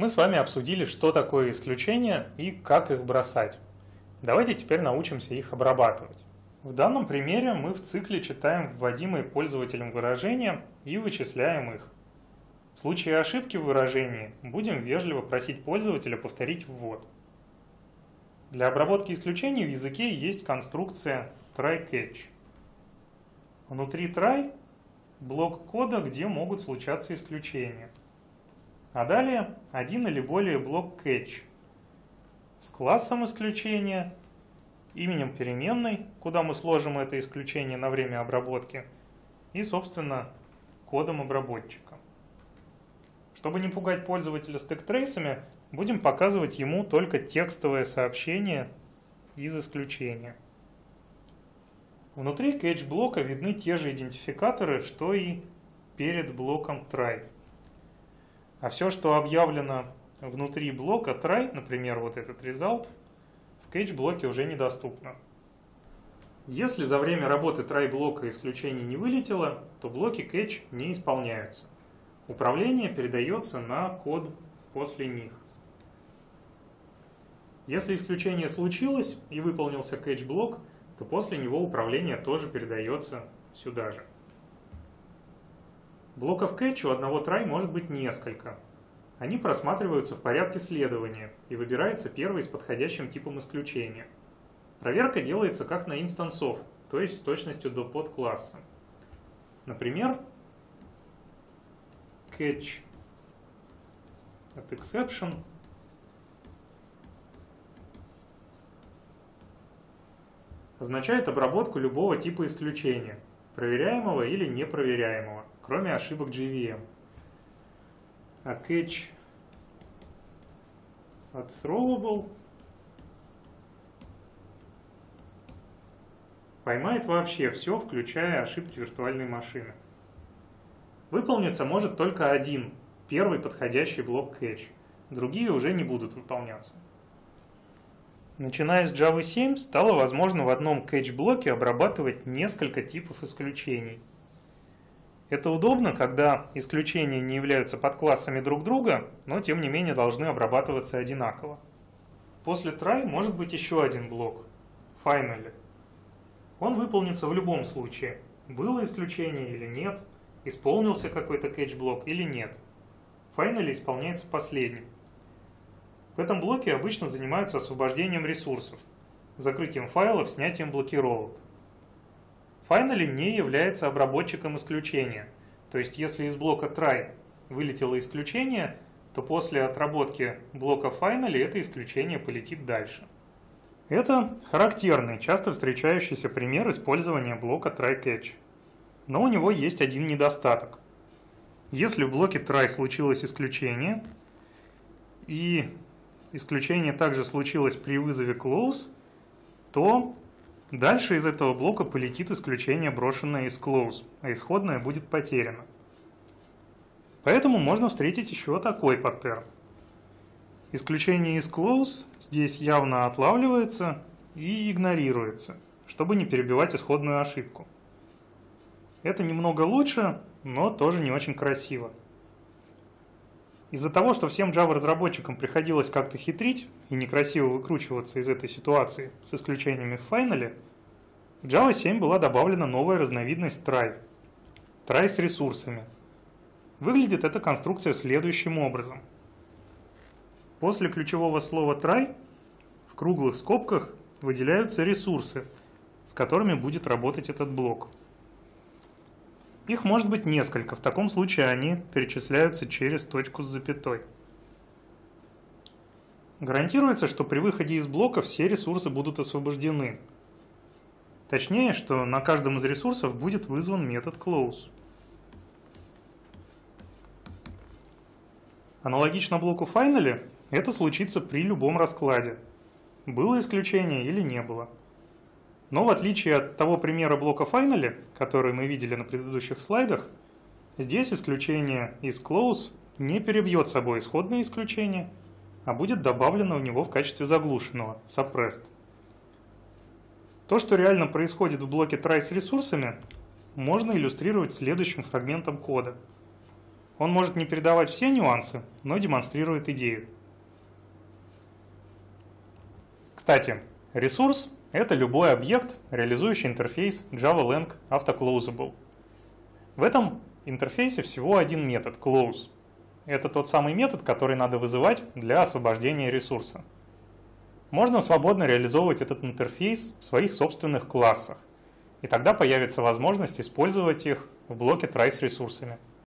Мы с вами обсудили, что такое исключения и как их бросать. Давайте теперь научимся их обрабатывать. В данном примере мы в цикле читаем вводимые пользователем выражения и вычисляем их. В случае ошибки в выражении будем вежливо просить пользователя повторить ввод. Для обработки исключений в языке есть конструкция try-catch. Внутри try блок кода, где могут случаться исключения. А далее один или более блок catch с классом исключения, именем переменной, куда мы сложим это исключение на время обработки, и, собственно, кодом обработчика. Чтобы не пугать пользователя стек-трейсами, будем показывать ему только текстовое сообщение из исключения. Внутри catch-блока видны те же идентификаторы, что и перед блоком try. А все, что объявлено внутри блока try, например, вот этот result, в catch-блоке уже недоступно. Если за время работы try блока исключение не вылетело, то блоки catch не исполняются. Управление передается на код после них. Если исключение случилось и выполнился catch-блок, то после него управление тоже передается сюда же. Блоков catch у одного try может быть несколько. Они просматриваются в порядке следования и выбирается первый с подходящим типом исключения. Проверка делается как на инстансов, то есть с точностью до подкласса. Например, catch от exception означает обработку любого типа исключения, проверяемого или непроверяемого, кроме ошибок JVM. А catch от throwable поймает вообще все, включая ошибки виртуальной машины. Выполниться может только один, первый подходящий блок catch. Другие уже не будут выполняться. Начиная с Java 7 стало возможно в одном catch-блоке обрабатывать несколько типов исключений. Это удобно, когда исключения не являются подклассами друг друга, но тем не менее должны обрабатываться одинаково. После try может быть еще один блок – finally. Он выполнится в любом случае, было исключение или нет, исполнился какой-то catch-блок или нет. Finally исполняется последним. В этом блоке обычно занимаются освобождением ресурсов, закрытием файлов, снятием блокировок. Finally не является обработчиком исключения, то есть если из блока try вылетело исключение, то после отработки блока finally это исключение полетит дальше. Это характерный, часто встречающийся пример использования блока try-catch. Но у него есть один недостаток. Если в блоке try случилось исключение, и исключение также случилось при вызове close, то дальше из этого блока полетит исключение, брошенное из close, а исходное будет потеряно. Поэтому можно встретить еще такой паттерн. Исключение из close здесь явно отлавливается и игнорируется, чтобы не перебивать исходную ошибку. Это немного лучше, но тоже не очень красиво. Из-за того, что всем Java-разработчикам приходилось как-то хитрить и некрасиво выкручиваться из этой ситуации, с исключениями в файнале, в Java 7 была добавлена новая разновидность try. Try с ресурсами. Выглядит эта конструкция следующим образом. После ключевого слова try в круглых скобках выделяются ресурсы, с которыми будет работать этот блок. Их может быть несколько, в таком случае они перечисляются через точку с запятой. Гарантируется, что при выходе из блока все ресурсы будут освобождены. Точнее, что на каждом из ресурсов будет вызван метод close. Аналогично блоку finally, это случится при любом раскладе. Было исключение или не было. Но в отличие от того примера блока Finally, который мы видели на предыдущих слайдах, здесь исключение из close не перебьет собой исходное исключение, а будет добавлено в него в качестве заглушенного, suppressed. То, что реально происходит в блоке try с ресурсами, можно иллюстрировать следующим фрагментом кода. Он может не передавать все нюансы, но демонстрирует идею. Кстати, ресурс – это любой объект, реализующий интерфейс JavaLang AutoClosable. В этом интерфейсе всего один метод – close. Это тот самый метод, который надо вызывать для освобождения ресурса. Можно свободно реализовывать этот интерфейс в своих собственных классах, и тогда появится возможность использовать их в блоке try с ресурсами.